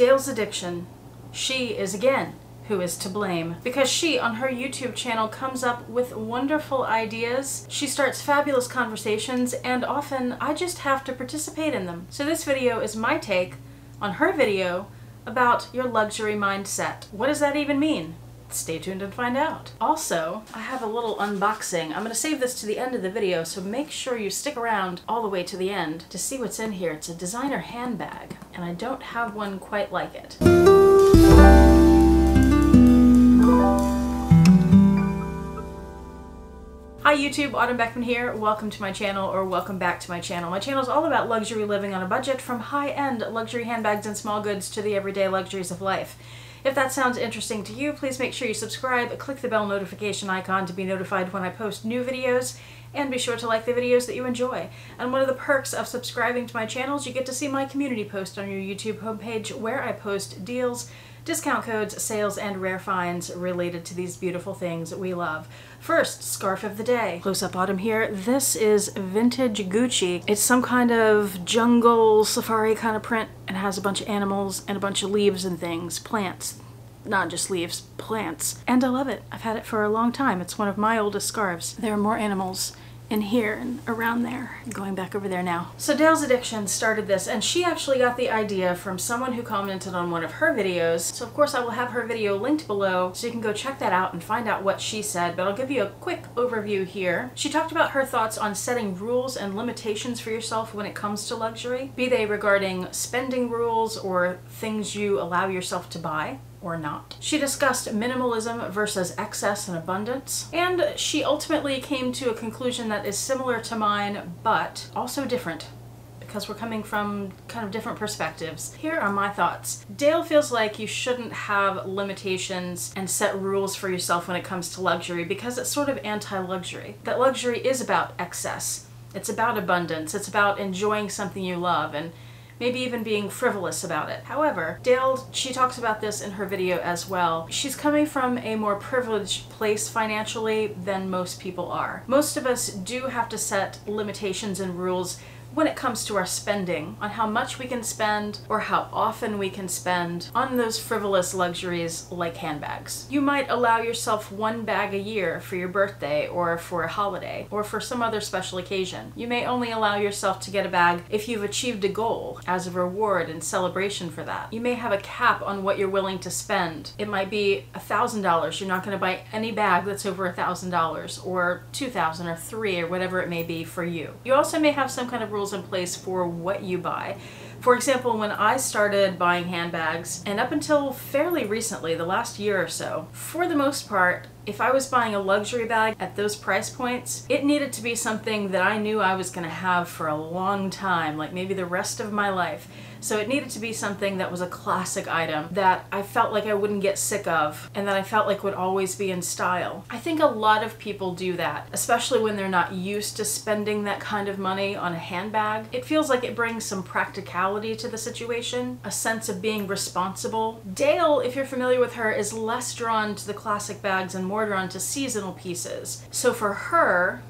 Dayle's addiction. She is again who is to blame. Because she, on her YouTube channel, comes up with wonderful ideas. She starts fabulous conversations, and often I just have to participate in them. So this video is my take on her video about your luxury mindset. What does that even mean? Stay tuned and find out. Also, I have a little unboxing. I'm going to save this to the end of the video, so make sure you stick around all the way to the end to see what's in here. It's a designer handbag, and I don't have one quite like it. Hi YouTube, Autumn Beckman here. Welcome to my channel or welcome back to my channel. My channel is all about luxury living on a budget from high-end luxury handbags and small goods to the everyday luxuries of life. If that sounds interesting to you, please make sure you subscribe, click the bell notification icon to be notified when I post new videos, and be sure to like the videos that you enjoy. And one of the perks of subscribing to my channel is you get to see my community post on your YouTube homepage where I post deals, discount codes, sales, and rare finds related to these beautiful things we love. First, scarf of the day. Close up autumn here. This is vintage Gucci. It's some kind of jungle safari kind of print and has a bunch of animals and a bunch of leaves and things, plants. Not just leaves, plants. And I love it. I've had it for a long time. It's one of my oldest scarves. There are more animals in here and around there. Going back over there now. So Dayle's Addiction started this and she actually got the idea from someone who commented on one of her videos. So of course I will have her video linked below so you can go check that out and find out what she said, but I'll give you a quick overview here. She talked about her thoughts on setting rules and limitations for yourself when it comes to luxury, be they regarding spending rules or things you allow yourself to buy or not. She discussed minimalism versus excess and abundance, and she ultimately came to a conclusion that is similar to mine, but also different because we're coming from kind of different perspectives. Here are my thoughts. Dayle feels like you shouldn't have limitations and set rules for yourself when it comes to luxury because it's sort of anti-luxury. That luxury is about excess. It's about abundance. It's about enjoying something you love and maybe even being frivolous about it. However, Dayle, she talks about this in her video as well. She's coming from a more privileged place financially than most people are. Most of us do have to set limitations and rules when it comes to our spending, on how much we can spend or how often we can spend on those frivolous luxuries like handbags. You might allow yourself one bag a year for your birthday or for a holiday or for some other special occasion. You may only allow yourself to get a bag if you've achieved a goal as a reward and celebration for that. You may have a cap on what you're willing to spend. It might be a thousand dollars. You're not going to buy any bag that's over a thousand dollars or two thousand or three or whatever it may be for you. You also may have some kind of rules in place for what you buy. For example, when I started buying handbags, and up until fairly recently, the last year or so, for the most part, if I was buying a luxury bag at those price points, it needed to be something that I knew I was going to have for a long time, like maybe the rest of my life. So it needed to be something that was a classic item that I felt like I wouldn't get sick of and that I felt like would always be in style. I think a lot of people do that, especially when they're not used to spending that kind of money on a handbag. It feels like it brings some practicality to the situation, a sense of being responsible. Dayle, if you're familiar with her, is less drawn to the classic bags and more drawn to seasonal pieces. So for her,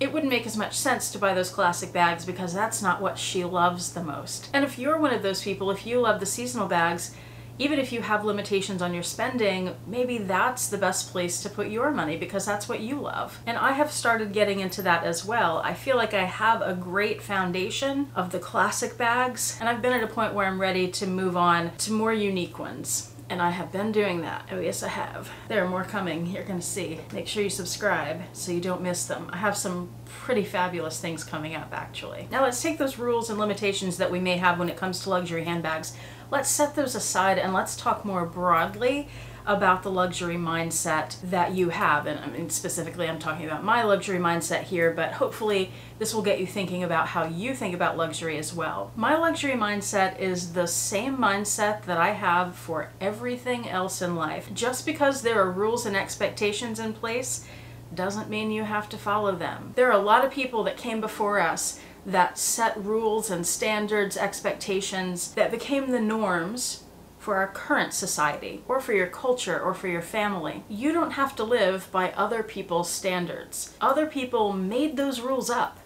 it wouldn't make as much sense to buy those classic bags because that's not what she loves the most. And if you're one of those people, if you love the seasonal bags, even if you have limitations on your spending, maybe that's the best place to put your money because that's what you love. And I have started getting into that as well. I feel like I have a great foundation of the classic bags, and I've been at a point where I'm ready to move on to more unique ones and I have been doing that. Oh yes I have. There are more coming, you're gonna see. Make sure you subscribe so you don't miss them. I have some pretty fabulous things coming up actually. Now let's take those rules and limitations that we may have when it comes to luxury handbags. Let's set those aside and let's talk more broadly about the luxury mindset that you have. And I mean, specifically, I'm talking about my luxury mindset here, but hopefully, this will get you thinking about how you think about luxury as well. My luxury mindset is the same mindset that I have for everything else in life. Just because there are rules and expectations in place doesn't mean you have to follow them. There are a lot of people that came before us that set rules and standards, expectations that became the norms for our current society, or for your culture, or for your family. You don't have to live by other people's standards. Other people made those rules up.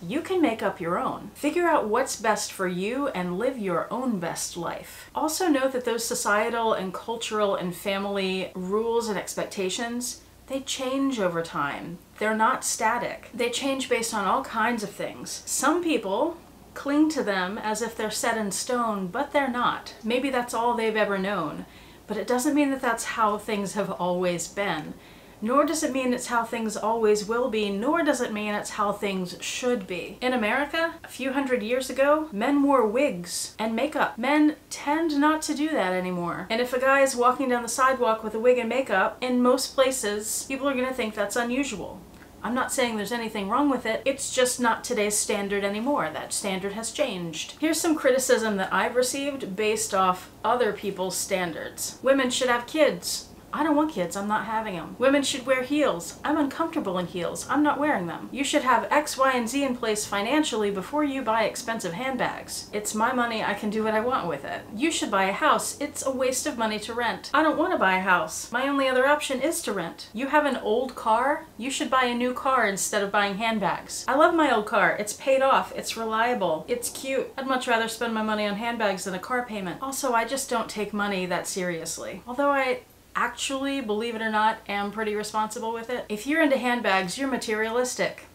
you can make up your own. Figure out what's best for you and live your own best life. Also note that those societal and cultural and family rules and expectations, they change over time. They're not static. They change based on all kinds of things. Some people cling to them as if they're set in stone, but they're not. Maybe that's all they've ever known. But it doesn't mean that that's how things have always been nor does it mean it's how things always will be, nor does it mean it's how things should be. In America, a few hundred years ago, men wore wigs and makeup. Men tend not to do that anymore. And if a guy is walking down the sidewalk with a wig and makeup, in most places, people are gonna think that's unusual. I'm not saying there's anything wrong with it, it's just not today's standard anymore. That standard has changed. Here's some criticism that I've received based off other people's standards. Women should have kids. I don't want kids, I'm not having them. Women should wear heels. I'm uncomfortable in heels. I'm not wearing them. You should have X, Y, and Z in place financially before you buy expensive handbags. It's my money, I can do what I want with it. You should buy a house. It's a waste of money to rent. I don't want to buy a house. My only other option is to rent. You have an old car? You should buy a new car instead of buying handbags. I love my old car. It's paid off. It's reliable. It's cute. I'd much rather spend my money on handbags than a car payment. Also, I just don't take money that seriously. Although I actually, believe it or not, am pretty responsible with it. If you're into handbags, you're materialistic.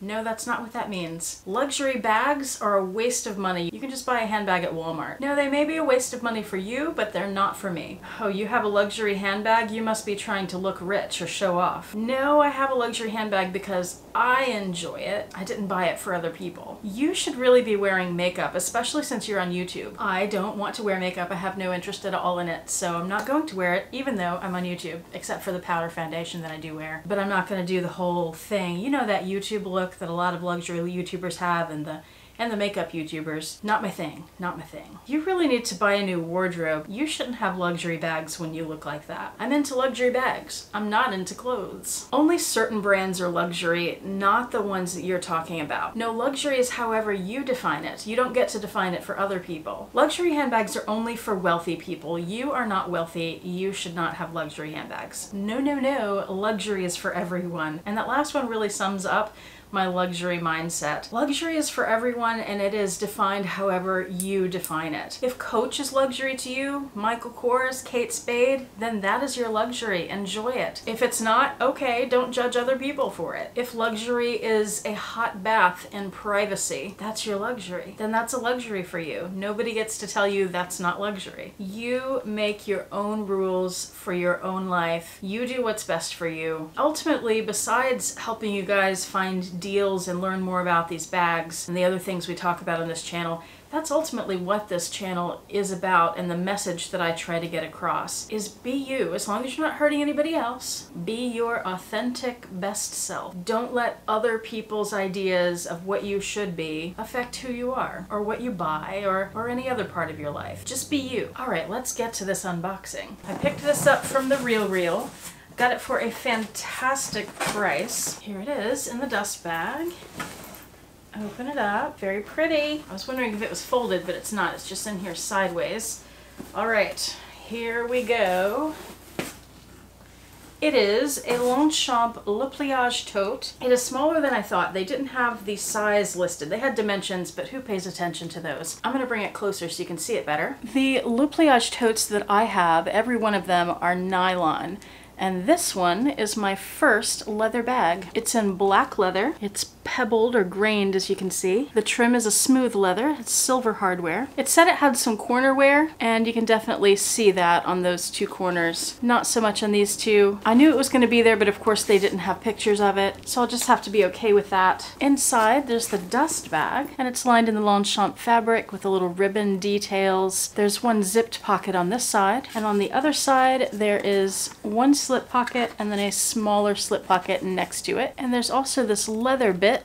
No, that's not what that means. Luxury bags are a waste of money. You can just buy a handbag at Walmart. No, they may be a waste of money for you, but they're not for me. Oh, you have a luxury handbag? You must be trying to look rich or show off. No, I have a luxury handbag because I enjoy it. I didn't buy it for other people. You should really be wearing makeup, especially since you're on YouTube. I don't want to wear makeup. I have no interest at all in it, so I'm not going to wear it, even though I'm on YouTube, except for the powder foundation that I do wear. But I'm not going to do the whole thing. You know that YouTube look look that a lot of luxury YouTubers have and the and the makeup YouTubers. Not my thing. Not my thing. You really need to buy a new wardrobe. You shouldn't have luxury bags when you look like that. I'm into luxury bags. I'm not into clothes. Only certain brands are luxury, not the ones that you're talking about. No, luxury is however you define it. You don't get to define it for other people. Luxury handbags are only for wealthy people. You are not wealthy. You should not have luxury handbags. No, no, no. Luxury is for everyone. And that last one really sums up my luxury mindset. Luxury is for everyone and it is defined however you define it. If Coach is luxury to you, Michael Kors, Kate Spade, then that is your luxury. Enjoy it. If it's not, okay, don't judge other people for it. If luxury is a hot bath and privacy, that's your luxury. Then that's a luxury for you. Nobody gets to tell you that's not luxury. You make your own rules for your own life. You do what's best for you. Ultimately, besides helping you guys find deals and learn more about these bags and the other things we talk about on this channel, that's ultimately what this channel is about and the message that I try to get across is be you. As long as you're not hurting anybody else, be your authentic best self. Don't let other people's ideas of what you should be affect who you are or what you buy or, or any other part of your life. Just be you. All right, let's get to this unboxing. I picked this up from the Real Real. Got it for a fantastic price. Here it is in the dust bag. Open it up. Very pretty. I was wondering if it was folded, but it's not. It's just in here sideways. All right, here we go. It is a Longchamp Le Pliage tote. It is smaller than I thought. They didn't have the size listed. They had dimensions, but who pays attention to those? I'm gonna bring it closer so you can see it better. The Le Pliage totes that I have, every one of them are nylon. And this one is my first leather bag. It's in black leather. It's pebbled or grained as you can see. The trim is a smooth leather. It's silver hardware. It said it had some corner wear and you can definitely see that on those two corners. Not so much on these two. I knew it was going to be there but of course they didn't have pictures of it so I'll just have to be okay with that. Inside there's the dust bag and it's lined in the Longchamp fabric with a little ribbon details. There's one zipped pocket on this side and on the other side there is one slip pocket and then a smaller slip pocket next to it. And there's also this leather bit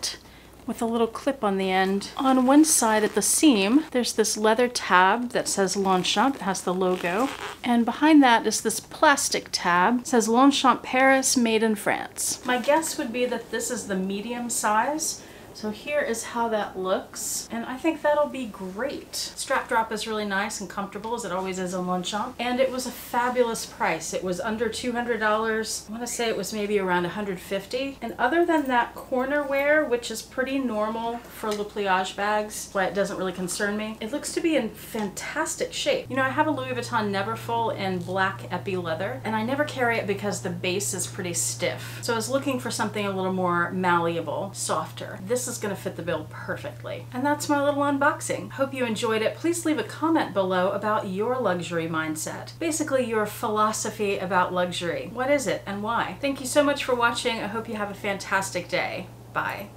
with a little clip on the end. On one side at the seam, there's this leather tab that says Longchamp. It has the logo. And behind that is this plastic tab. It says Longchamp Paris, made in France. My guess would be that this is the medium size So here is how that looks, and I think that'll be great. Strap drop is really nice and comfortable, as it always is on Longchamp, and it was a fabulous price. It was under $200. I want to say it was maybe around 150 And other than that corner wear, which is pretty normal for Le Pliage bags, why it doesn't really concern me, it looks to be in fantastic shape. You know, I have a Louis Vuitton Neverfull in black epi leather, and I never carry it because the base is pretty stiff. So I was looking for something a little more malleable, softer. This this is going to fit the bill perfectly. And that's my little unboxing. Hope you enjoyed it. Please leave a comment below about your luxury mindset. Basically, your philosophy about luxury. What is it and why? Thank you so much for watching. I hope you have a fantastic day. Bye.